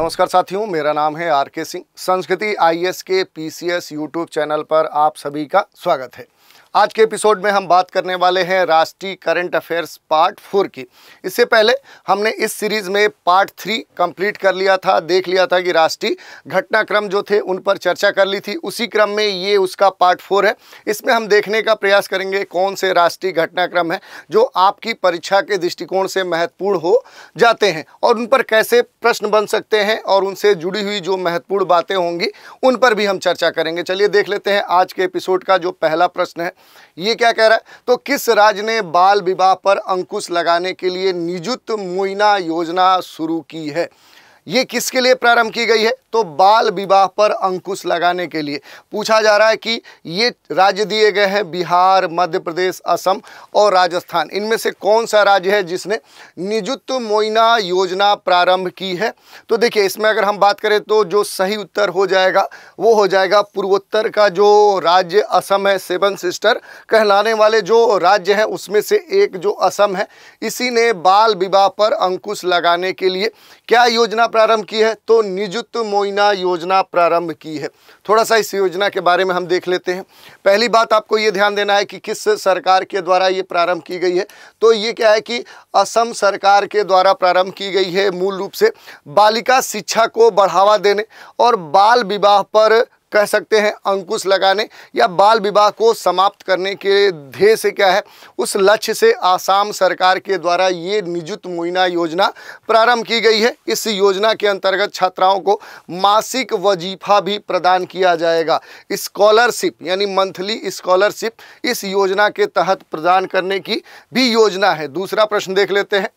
नमस्कार साथियों, मेरा नाम है आर के सिंह। संस्कृति आईएएस के पीसीएस यूट्यूब चैनल पर आप सभी का स्वागत है। आज के एपिसोड में हम बात करने वाले हैं राष्ट्रीय करंट अफेयर्स पार्ट फोर की। इससे पहले हमने इस सीरीज़ में पार्ट थ्री कंप्लीट कर लिया था, देख लिया था कि राष्ट्रीय घटनाक्रम जो थे उन पर चर्चा कर ली थी। उसी क्रम में ये उसका पार्ट फोर है। इसमें हम देखने का प्रयास करेंगे कौन से राष्ट्रीय घटनाक्रम है जो आपकी परीक्षा के दृष्टिकोण से महत्वपूर्ण हो जाते हैं और उन पर कैसे प्रश्न बन सकते हैं और उनसे जुड़ी हुई जो महत्वपूर्ण बातें होंगी, उन पर भी हम चर्चा करेंगे। चलिए देख लेते हैं आज के एपिसोड का जो पहला प्रश्न है। ये क्या कह रहा है? तो किस राज्य ने बाल विवाह पर अंकुश लगाने के लिए निजुत मोइना योजना शुरू की है? ये किसके लिए प्रारंभ की गई है? तो बाल विवाह पर अंकुश लगाने के लिए। पूछा जा रहा है कि ये राज्य दिए गए हैं बिहार, मध्य प्रदेश, असम और राजस्थान। इनमें से कौन सा राज्य है जिसने निजुत मोइना योजना प्रारंभ की है? तो देखिए, इसमें अगर हम बात करें तो जो सही उत्तर हो जाएगा, वो हो जाएगा पूर्वोत्तर का जो राज्य असम है, सेवन सिस्टर। कहलाने वाले जो राज्य हैं, उसमें से एक जो असम है, इसी ने बाल विवाह पर अंकुश लगाने के लिए। क्या योजना प्रारंभ की है तो निजुत मोइना योजना प्रारंभ की है। थोड़ा सा इस योजना के बारे में हम देख लेते हैं। पहली बात आपको ये ध्यान देना है कि किस सरकार के द्वारा ये प्रारंभ की गई है। तो ये क्या है कि असम सरकार के द्वारा प्रारंभ की गई है मूल रूप से बालिका शिक्षा को बढ़ावा देने और बाल विवाह पर कह सकते हैं अंकुश लगाने या बाल विवाह को समाप्त करने के ध्येय से क्या है? उस लक्ष्य से आसाम सरकार के द्वारा ये निजुत मुइना योजना प्रारंभ की गई है। इस योजना के अंतर्गत छात्राओं को मासिक वजीफा भी प्रदान किया जाएगा। स्कॉलरशिप, यानी मंथली स्कॉलरशिप, इस योजना के तहत प्रदान करने की भी योजना है। दूसरा प्रश्न देख लेते हैं।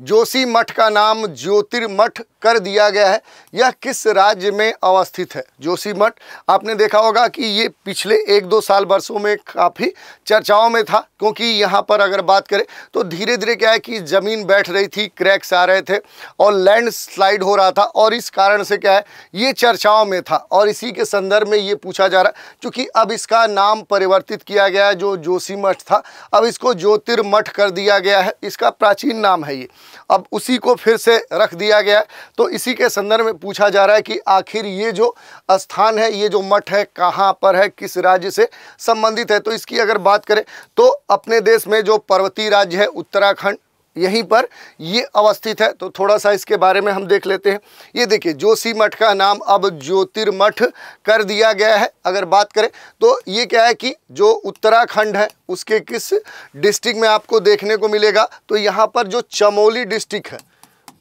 जोशी मठ का नाम ज्योतिर्मठ कर दिया गया है। यह किस राज्य में अवस्थित है? जोशी मठ, आपने देखा होगा कि ये पिछले एक दो साल वर्षों में काफ़ी चर्चाओं में था, क्योंकि यहाँ पर अगर बात करें तो धीरे धीरे क्या है कि ज़मीन बैठ रही थी, क्रैक्स आ रहे थे और लैंड स्लाइड हो रहा था और इस कारण से क्या है, ये चर्चाओं में था। और इसी के संदर्भ में ये पूछा जा रहा है चूँकि अब इसका नाम परिवर्तित किया गया है, जो जोशी मठ था, अब इसको ज्योतिर्मठ कर दिया गया है। इसका प्राचीन नाम है ये। अब उसी को फिर से रख दिया गया तो इसी के संदर्भ में पूछा जा रहा है कि आखिर ये जो स्थान है, ये जो मठ है, कहाँ पर है, किस राज्य से संबंधित है? तो इसकी अगर बात करें तो अपने देश में जो पर्वतीय राज्य है, उत्तराखंड यहीं पर ये अवस्थित है। तो थोड़ा सा इसके बारे में हम देख लेते हैं। ये देखिए, जोशी मठ का नाम अब ज्योतिर्मठ कर दिया गया है। अगर बात करें तो ये क्या है कि जो उत्तराखंड है, उसके किस डिस्ट्रिक्ट में आपको देखने को मिलेगा? तो यहाँ पर जो चमोली डिस्ट्रिक्ट है,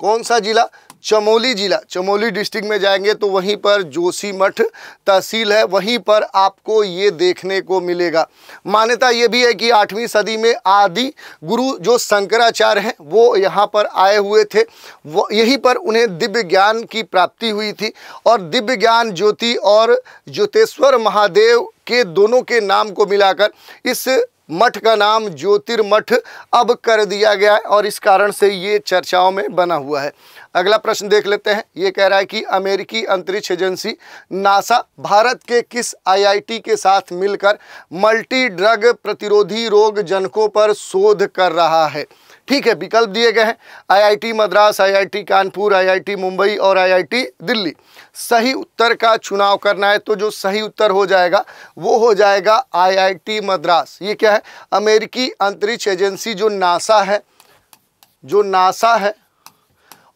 कौन सा जिला? चमोली जिला, चमोली डिस्ट्रिक्ट में जाएँगे तो वहीं पर जोशी मठ तहसील है, वहीं पर आपको ये देखने को मिलेगा। मान्यता ये भी है कि आठवीं सदी में आदि गुरु जो शंकराचार्य हैं, वो यहाँ पर आए हुए थे। वो, यहीं पर उन्हें दिव्य ज्ञान की प्राप्ति हुई थी और दिव्य ज्ञान ज्योति और ज्योतेश्वर महादेव के दोनों के नाम को मिलाकर इस मठ का नाम ज्योतिर्मठ अब कर दिया गया है और इस कारण से ये चर्चाओं में बना हुआ है। अगला प्रश्न देख लेते हैं। ये कह रहा है कि अमेरिकी अंतरिक्ष एजेंसी नासा भारत के किस आईआईटी के साथ मिलकर मल्टी ड्रग प्रतिरोधी रोग जनकों पर शोध कर रहा है? ठीक है, विकल्प दिए गए हैं। IIT Madras, IIT Kanpur, IIT Mumbai और आईआईटी दिल्ली। सही उत्तर का चुनाव करना है तो जो सही उत्तर हो जाएगा, वो हो जाएगा आईआईटी मद्रास। ये क्या है? अमेरिकी अंतरिक्ष एजेंसी जो नासा है, जो नासा है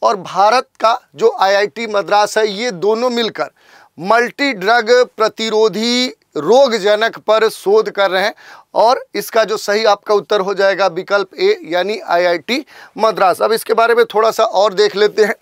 और भारत का जो आईआईटी मद्रास है, ये दोनों मिलकर मल्टी ड्रग प्रतिरोधी रोगजनक पर शोध कर रहे हैं और इसका जो सही आपका उत्तर हो जाएगा विकल्प ए यानी आईआईटी मद्रास। अब इसके बारे में थोड़ा सा और देख लेते हैं।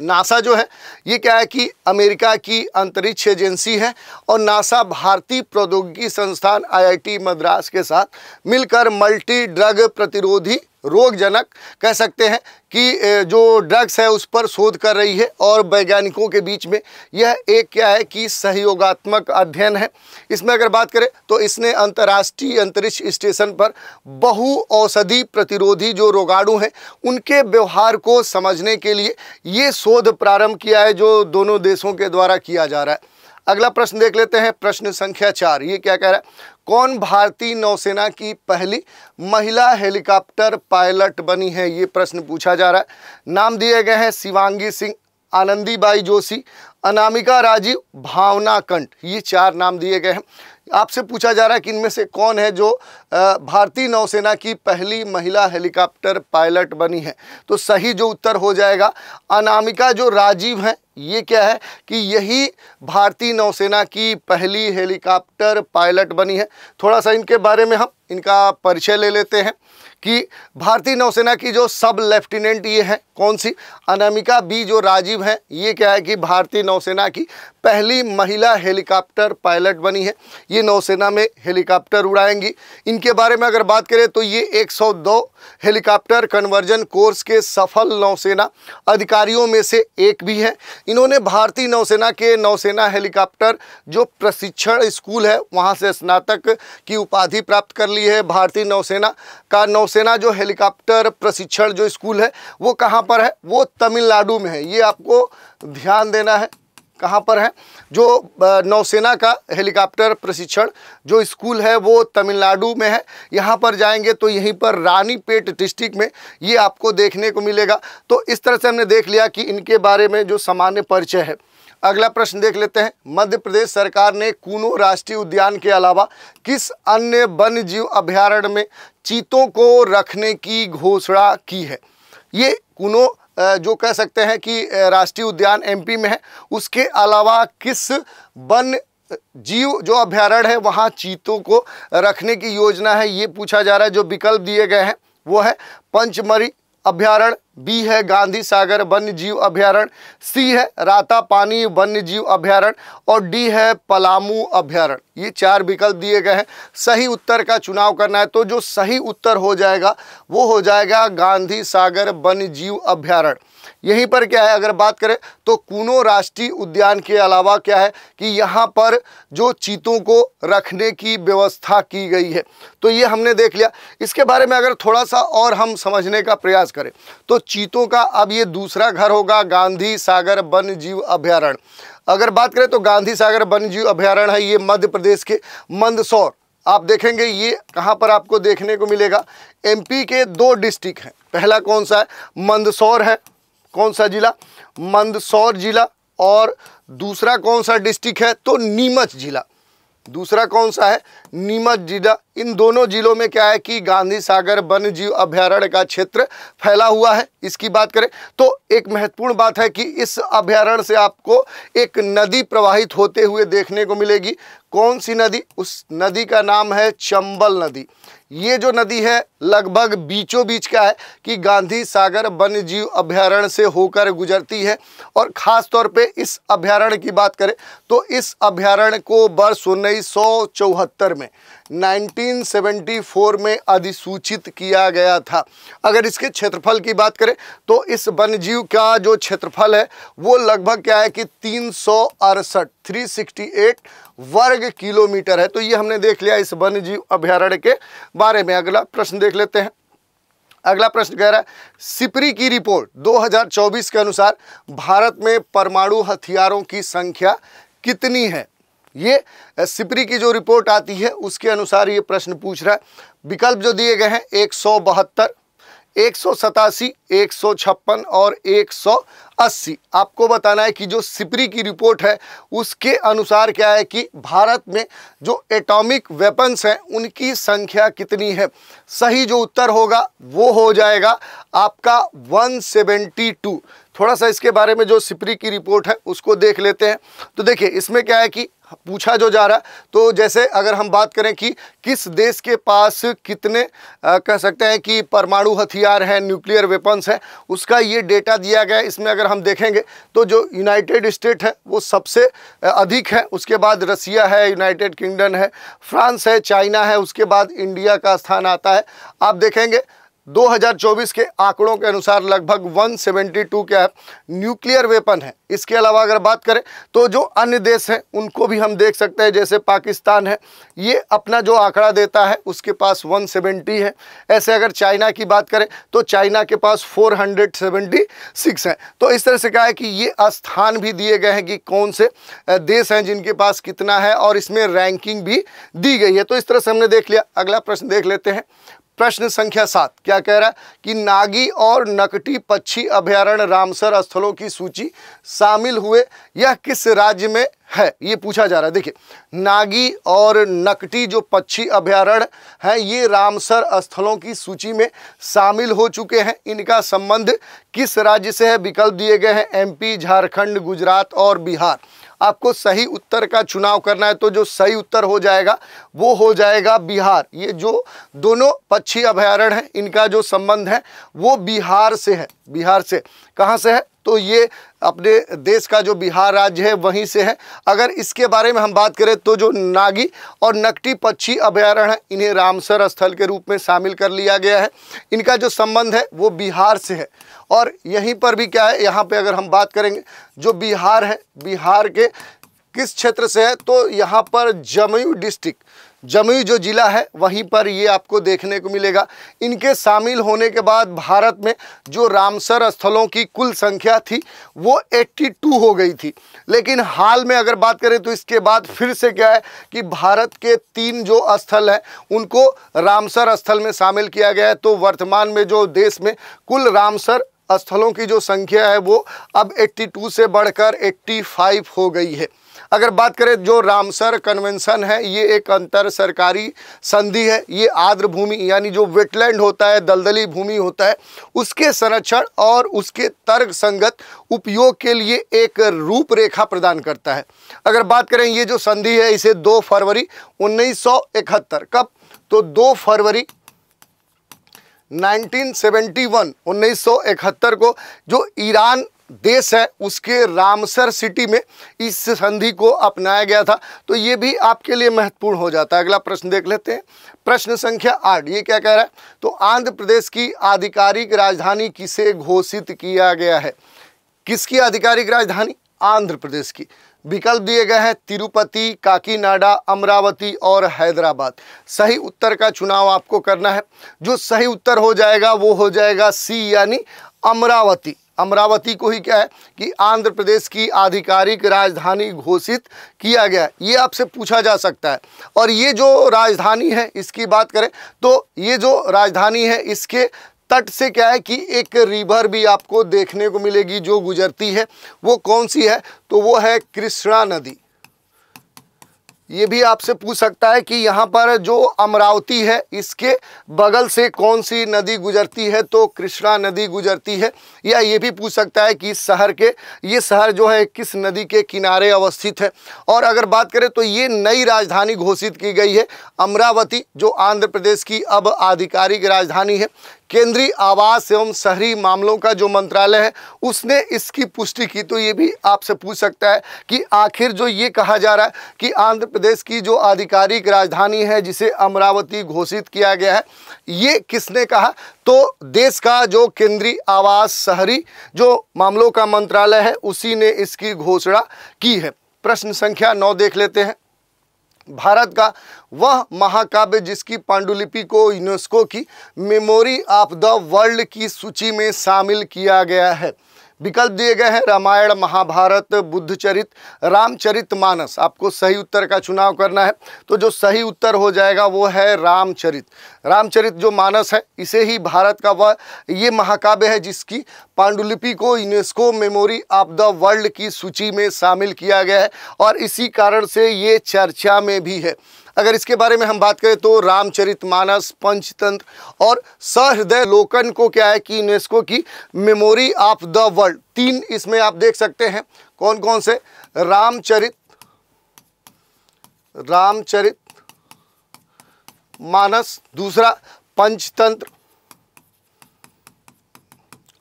नासा जो है, ये क्या है कि अमेरिका की अंतरिक्ष एजेंसी है और नासा भारतीय प्रौद्योगिकी संस्थान आईआईटी मद्रास के साथ मिलकर मल्टी ड्रग प्रतिरोधी रोगजनक कह सकते हैं कि जो ड्रग्स है उस पर शोध कर रही है और वैज्ञानिकों के बीच में यह एक क्या है कि सहयोगात्मक अध्ययन है। इसमें अगर बात करें तो इसने अंतर्राष्ट्रीय अंतरिक्ष स्टेशन पर बहु औषधि प्रतिरोधी जो रोगाणु हैं, उनके व्यवहार को समझने के लिए ये शोध प्रारंभ किया है जो दोनों देशों के द्वारा किया जा रहा है। अगला प्रश्न देख लेते हैं, प्रश्न संख्या चार। ये क्या कह रहा है? कौन भारतीय नौसेना की पहली महिला हेलीकॉप्टर पायलट बनी है? ये प्रश्न पूछा जा रहा है। नाम दिए गए हैं शिवांगी सिंह, आनंदीबाई जोशी, अनामिका राजीव भावना कंठ। ये चार नाम दिए गए हैं। आपसे पूछा जा रहा है कि इनमें से कौन है जो भारतीय नौसेना की पहली महिला हेलीकॉप्टर पायलट बनी है? तो सही जो उत्तर हो जाएगा, अनामिका जो राजीव हैं ये क्या है कि यही भारतीय नौसेना की पहली हेलीकॉप्टर पायलट बनी है। थोड़ा सा इनके बारे में हम इनका परिचय ले लेते हैं कि भारतीय नौसेना की जो सब लेफ्टिनेंट ये हैं, कौन सी? अनामिका बी, जो राजीव हैं, ये क्या है कि भारतीय नौसेना की पहली महिला हेलीकॉप्टर पायलट बनी है। ये नौसेना में हेलीकॉप्टर उड़ाएँगी। इनके बारे में अगर बात करें तो ये 102 हेलीकॉप्टर कन्वर्जन कोर्स के सफल नौसेना अधिकारियों में से एक भी हैं। इन्होंने भारतीय नौसेना के नौसेना हेलीकॉप्टर जो प्रशिक्षण स्कूल है, वहाँ से स्नातक की उपाधि प्राप्त कर ली है। भारतीय नौसेना का नौसेना जो हेलीकॉप्टर प्रशिक्षण जो स्कूल है, वो कहाँ पर है? वो तमिलनाडु में है। ये आपको ध्यान देना है। कहाँ पर है, जो नौसेना का हेलीकॉप्टर प्रशिक्षण, जो स्कूल है वो तमिलनाडु में है। यहाँ पर जाएँगे तो यहीं पर रानीपेट डिस्ट्रिक्ट में ये आपको देखने को मिलेगा। तो इस तरह से हमने देख लिया कि इनके बारे में जो सामान्य परिचय है। अगला प्रश्न देख लेते हैं। मध्य प्रदेश सरकार ने कूनो राष्ट्रीय उद्यान के अलावा किस अन्य वन्य जीव अभ्यारण्य में चीतों को रखने की घोषणा की है? ये कूनो जो कह सकते हैं कि राष्ट्रीय उद्यान एमपी में है। उसके अलावा किस वन जीव जो अभ्यारण्य है, वहाँ चीतों को रखने की योजना है, ये पूछा जा रहा है, जो विकल्प दिए गए हैं, वो है पंचमरी अभ्यारण्य बी है गांधी सागर वन्य जीव अभ्यारण, सी है राता पानी वन्य जीव अभ्यारण और डी है पलामू अभ्यारण। ये चार विकल्प दिए गए हैं। सही उत्तर का चुनाव करना है तो जो सही उत्तर हो जाएगा, वो हो जाएगा गांधी सागर वन्य जीव अभ्यारण्य यहीं पर क्या है, अगर बात करें तो कूनो राष्ट्रीय उद्यान के अलावा क्या है कि यहाँ पर जो चीतों को रखने की व्यवस्था की गई है। तो ये हमने देख लिया। इसके बारे में अगर थोड़ा सा और हम समझने का प्रयास करें तो चीतों का अब ये दूसरा घर होगा, गांधी सागर वन्य जीव अभ्यारण्य। अगर बात करें तो गांधी सागर वन्य जीव अभ्यारण्य है, ये मध्य प्रदेश के मंदसौर। आप देखेंगे ये कहाँ पर आपको देखने को मिलेगा। एमपी के दो डिस्ट्रिक्ट हैं। पहला कौन सा है? मंदसौर है। कौन सा जिला? मंदसौर जिला। और दूसरा कौन सा डिस्ट्रिक्ट है? तो नीमच जिला। दूसरा कौन सा है? नीमच जिला। इन दोनों जिलों में क्या है कि गांधी सागर वन्य जीव अभ्यारण्य का क्षेत्र फैला हुआ है। इसकी बात करें तो एक महत्वपूर्ण बात है कि इस अभ्यारण्य से आपको एक नदी प्रवाहित होते हुए देखने को मिलेगी। कौन सी नदी? उस नदी का नाम है चंबल नदी। ये जो नदी है लगभग बीचों बीच का है कि गांधी सागर वन्य जीव अभ्यारण्य से होकर गुजरती है। और ख़ास तौर पे इस अभ्यारण्य की बात करें तो इस अभ्यारण्य को वर्ष उन्नीस सौ चौहत्तर में 1974 में अधिसूचित किया गया था। अगर इसके क्षेत्रफल की बात करें तो इस वन्यजीव का जो क्षेत्रफल है, वो लगभग क्या है कि तीन सौ अड़सठ थ्री सिक्सटी एट वर्ग किलोमीटर है। तो ये हमने देख लिया इस वन्य जीव अभ्यारण्य के बारे में। अगला प्रश्न देख लेते हैं। अगला प्रश्न कह रहा है, सिपरी की रिपोर्ट 2024 के अनुसार भारत में परमाणु हथियारों की संख्या कितनी है? ये सिपरी की जो रिपोर्ट आती है, उसके अनुसार ये प्रश्न पूछ रहा है। विकल्प जो दिए गए हैं, एक सौ बहत्तर, एक सौ सतासी, एक सौ छप्पन और एक सौ अस्सी। आपको बताना है कि जो सिपरी की रिपोर्ट है, उसके अनुसार क्या है कि भारत में जो एटॉमिक वेपन्स हैं, उनकी संख्या कितनी है? सही जो उत्तर होगा, वो हो जाएगा आपका 172 थोड़ा सा इसके बारे में जो सिपरी की रिपोर्ट है उसको देख लेते हैं। तो देखिए इसमें क्या है कि पूछा जो जा रहा है तो जैसे अगर हम बात करें कि किस देश के पास कितने आ, कह सकते हैं कि परमाणु हथियार हैं न्यूक्लियर वेपन्स हैं उसका ये डेटा दिया गया है। इसमें अगर हम देखेंगे तो जो यूनाइटेड स्टेट है वो सबसे अधिक है। उसके बाद रसिया है यूनाइटेड किंगडम है फ्रांस है चाइना है उसके बाद इंडिया का स्थान आता है। आप देखेंगे 2024 के आंकड़ों के अनुसार लगभग 172 क्या है न्यूक्लियर वेपन है। इसके अलावा अगर बात करें तो जो अन्य देश हैं, उनको भी हम देख सकते हैं, जैसे पाकिस्तान है। ये अपना जो आंकड़ा देता है, उसके पास 170 है। ऐसे अगर चाइना की बात करें तो चाइना के पास 476 है। तो इस तरह से कहा है कि ये स्थान भी दिए गए हैं कि कौन से देश हैं जिनके पास कितना है, और इसमें रैंकिंग भी दी गई है। तो इस तरह से हमने देख लिया। अगला प्रश्न देख लेते हैं। प्रश्न संख्या सात, क्या कह रहा है कि नागी और नकटी पक्षी अभयारण्य रामसर स्थलों की सूची शामिल हुए? यह किस राज्य में है? ये पूछा जा रहा है। देखिए, नागी और नकटी जो पक्षी अभयारण्य हैं, ये रामसर स्थलों की सूची में शामिल हो चुके हैं। इनका संबंध किस राज्य से है? विकल्प दिए गए हैं एमपी, झारखंड, गुजरात और बिहार। आपको सही उत्तर का चुनाव करना है तो जो सही उत्तर हो जाएगा, वो हो जाएगा बिहार। ये जो दोनों पक्षी अभ्यारण्य हैं, इनका जो संबंध है, वो बिहार से है, बिहार से। कहाँ से है? तो ये अपने देश का जो बिहार राज्य है, वहीं से है। अगर इसके बारे में हम बात करें तो जो नागी और नकटी पक्षी अभ्यारण्य है, इन्हें रामसर स्थल के रूप में शामिल कर लिया गया है। इनका जो संबंध है, वो बिहार से है। और यहीं पर भी क्या है, यहाँ पे अगर हम बात करेंगे, जो बिहार है, बिहार के किस क्षेत्र से है तो यहाँ पर जमुई डिस्ट्रिक्ट जमुई जो ज़िला है, वहीं पर ये आपको देखने को मिलेगा। इनके शामिल होने के बाद भारत में जो रामसर स्थलों की कुल संख्या थी, वो 82 हो गई थी। लेकिन हाल में अगर बात करें तो इसके बाद फिर से क्या है कि भारत के तीन जो स्थल हैं, उनको रामसर स्थल में शामिल किया गया है। तो वर्तमान में जो देश में कुल रामसर स्थलों की जो संख्या है, वो अब 82 से बढ़कर 85 हो गई है। अगर बात करें जो रामसर कन्वेंशन है, ये एक अंतर सरकारी संधि है। ये आर्द्र भूमि, यानी जो वेटलैंड होता है, दलदली भूमि होता है, उसके संरक्षण और उसके तर्क संगत उपयोग के लिए एक रूपरेखा प्रदान करता है। अगर बात करें ये जो संधि है, इसे 2 फरवरी 1971 कब? तो 2 फरवरी 1971 1971 को जो ईरान देश है, उसके रामसर सिटी में इस संधि को अपनाया गया था। तो ये भी आपके लिए महत्वपूर्ण हो जाता है। अगला प्रश्न देख लेते हैं। प्रश्न संख्या आठ, ये क्या कह रहा है? तो आंध्र प्रदेश की आधिकारिक राजधानी किसे घोषित किया गया है? किसकी आधिकारिक राजधानी? आंध्र प्रदेश की। विकल्प दिए गए हैं तिरुपति, काकीनाडा, अमरावती और हैदराबाद। सही उत्तर का चुनाव आपको करना है। जो सही उत्तर हो जाएगा, वो हो जाएगा सी, यानी अमरावती। अमरावती को ही क्या है कि आंध्र प्रदेश की आधिकारिक राजधानी घोषित किया गया ये आपसे पूछा जा सकता है। और ये जो राजधानी है, इसकी बात करें तो ये जो राजधानी है, इसके तट से क्या है कि एक रिवर भी आपको देखने को मिलेगी जो गुजरती है। वो कौन सी है? तो वो है कृष्णा नदी। ये भी आपसे पूछ सकता है कि यहाँ पर जो अमरावती है, इसके बगल से कौन सी नदी गुजरती है? तो कृष्णा नदी गुजरती है। या ये भी पूछ सकता है कि इस शहर के, ये शहर जो है, किस नदी के किनारे अवस्थित है? और अगर बात करें तो ये नई राजधानी घोषित की गई है, अमरावती, जो आंध्र प्रदेश की अब आधिकारिक राजधानी है। केंद्रीय आवास एवं शहरी मामलों का जो मंत्रालय है, उसने इसकी पुष्टि की। तो ये भी आपसे पूछ सकता है कि आखिर जो ये कहा जा रहा है कि आंध्र प्रदेश की जो आधिकारिक राजधानी है, जिसे अमरावती घोषित किया गया है, ये किसने कहा? तो देश का जो केंद्रीय आवास शहरी जो मामलों का मंत्रालय है, उसी ने इसकी घोषणा की है। प्रश्न संख्या नौ देख लेते हैं। भारत का वह महाकाव्य जिसकी पांडुलिपि को यूनेस्को की मेमोरी ऑफ़ द वर्ल्ड की सूची में शामिल किया गया है। विकल्प दिए गए हैं। रामायण, महाभारत, बुद्धचरित, रामचरित मानस। आपको सही उत्तर का चुनाव करना है। तो जो सही उत्तर हो जाएगा वो है रामचरित। रामचरित जो मानस है, इसे ही भारत का वह ये महाकाव्य है जिसकी पांडुलिपि को UNESCO memory of the world की सूची में शामिल किया गया है और इसी कारण से ये चर्चा में भी है। अगर इसके बारे में हम बात करें तो रामचरितमानस पंचतंत्र और सहृदय लोकन को क्या है कि यूनेस्को की मेमोरी ऑफ़ द वर्ल्ड। तीन इसमें आप देख सकते हैं। कौन कौन से? रामचरित रामचरित मानस, दूसरा पंचतंत्र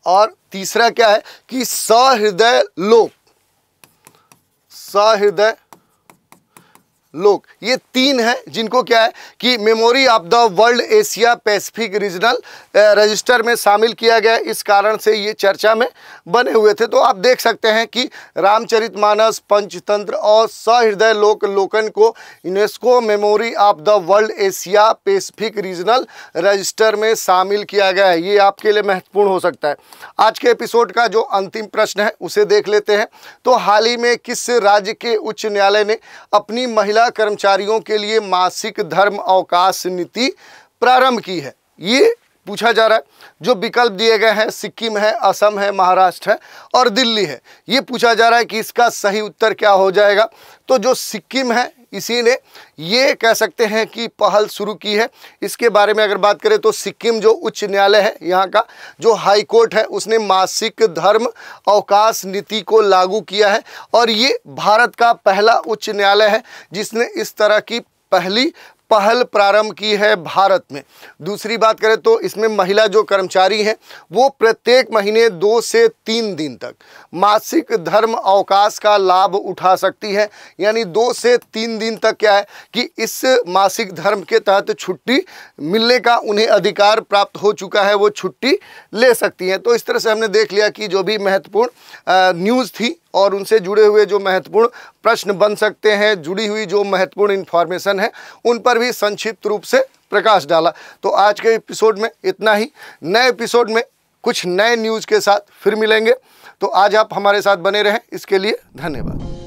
और तीसरा क्या है कि सहृदय लोक, सहृदय लोग। ये तीन हैं जिनको क्या है कि memory of the world Asia Pacific regional register में शामिल किया गया। इस कारण से ये चर्चा में बने हुए थे। तो आप देख सकते हैं कि रामचरितमानस पंचतंत्र और सहृदय लोक लोकन को UNESCO memory of the world Asia Pacific regional register में शामिल किया गया है। ये आपके लिए महत्वपूर्ण हो सकता है। आज के एपिसोड का जो अंतिम प्रश्न है, उसे देख लेते हैं। तो हाल ही में किस राज्य के उच्च न्यायालय ने अपनी महिला कर्मचारियों के लिए मासिक धर्म अवकाश नीति प्रारंभ की है। ये पूछा जा रहा है, जो विकल्प दिए गए हैं, सिक्किम है, असम है, महाराष्ट्र है और दिल्ली है। ये पूछा जा रहा है कि इसका सही उत्तर क्या हो जाएगा? तो जो सिक्किम है इसी ने ये कह सकते हैं कि पहल शुरू की है। इसके बारे में अगर बात करें तो सिक्किम जो उच्च न्यायालय है, यहाँ का जो हाई कोर्ट है, उसने मासिक धर्म अवकाश नीति को लागू किया है। और ये भारत का पहला उच्च न्यायालय है, जिसने इस तरह की पहली पहल प्रारंभ की है भारत में। दूसरी बात करें तो इसमें महिला जो कर्मचारी हैं, वो प्रत्येक महीने दो से तीन दिन तक मासिक धर्म अवकाश का लाभ उठा सकती है। यानी दो से तीन दिन तक क्या है कि इस मासिक धर्म के तहत छुट्टी मिलने का उन्हें अधिकार प्राप्त हो चुका है, वो छुट्टी ले सकती हैं। तो इस तरह से हमने देख लिया कि जो भी महत्वपूर्ण न्यूज़ थी और उनसे जुड़े हुए जो महत्वपूर्ण प्रश्न बन सकते हैं, जुड़ी हुई जो महत्वपूर्ण इन्फॉर्मेशन है, उन पर भी संक्षिप्त रूप से प्रकाश डाला। तो आज के एपिसोड में इतना ही। नए एपिसोड में कुछ नए न्यूज़ के साथ फिर मिलेंगे। तो आज आप हमारे साथ बने रहें। इसके लिए धन्यवाद।